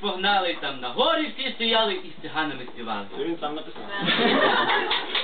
Погнали там на горі, всі стояли і з циганами співали. Це він сам написав.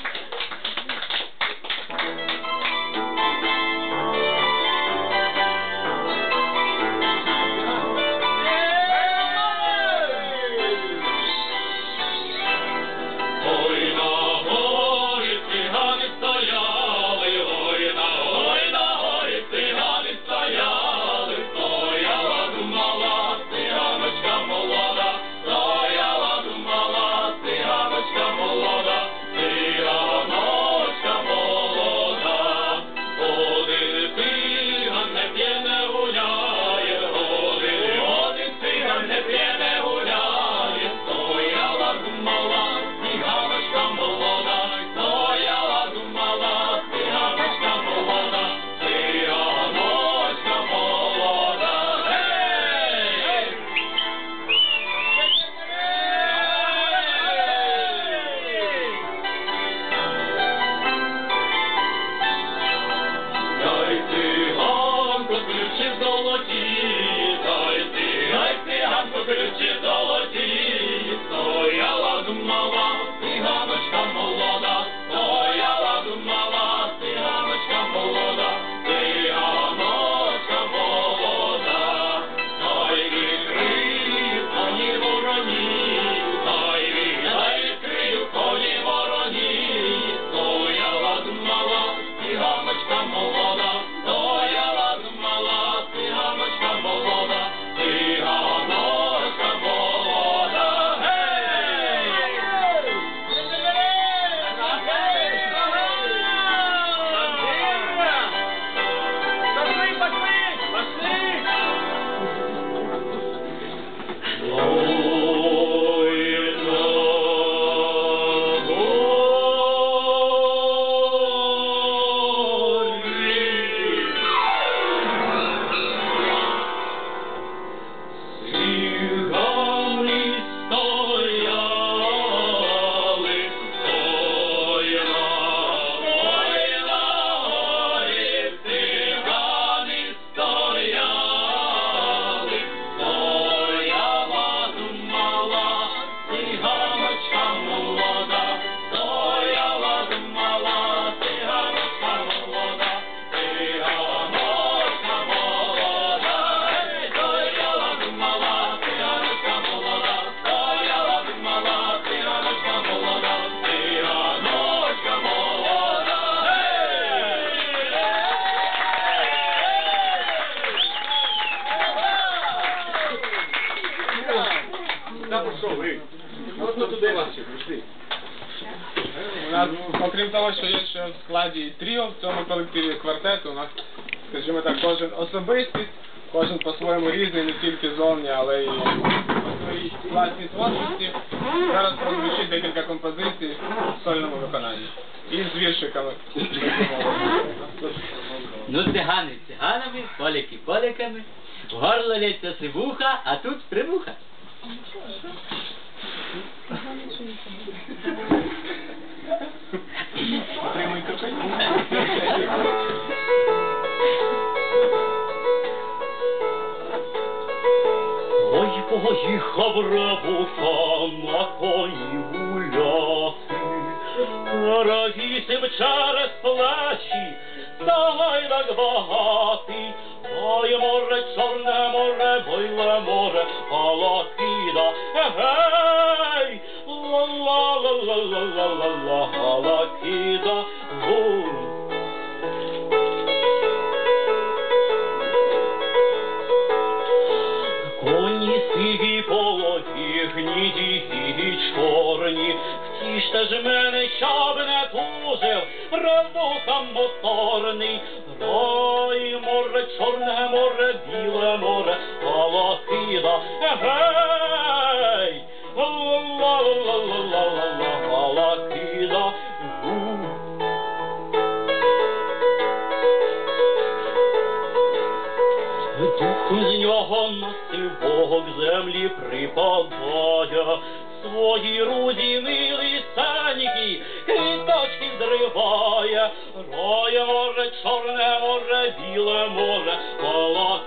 Та пішов, ви. Просто туди ваші, прийшли. У нас, окрім того, що є ще в складі тріо в цьому колективі квартету, у нас, скажімо так, кожен особистість, кожен по-своєму різний, не тільки зовні, але й по своїй власній творчості. Зараз прозвучить декілька композицій в сольному виконанні. І з віршиками. Ну, цигани циганами, поляки поляками, в горло лється сивуха, а тут примуха. Ой, поїхав рабуха на коні гуляти, Каравісив через плечі, дай так багатий, Ой, море, чорне море, бойле море, Галакіда, гей, ла-ла-ла-ла-ла-ла-ла, Галакіда, гу. Коні сиві полоті, гніді і чорні, втіште ж мене, щоб не тужив, роздухам моторний, Рой, море, чорне море, біле землі припадає, свої руді милі саніки, квіточки зриває, роє море, чорне море, біле море, еге,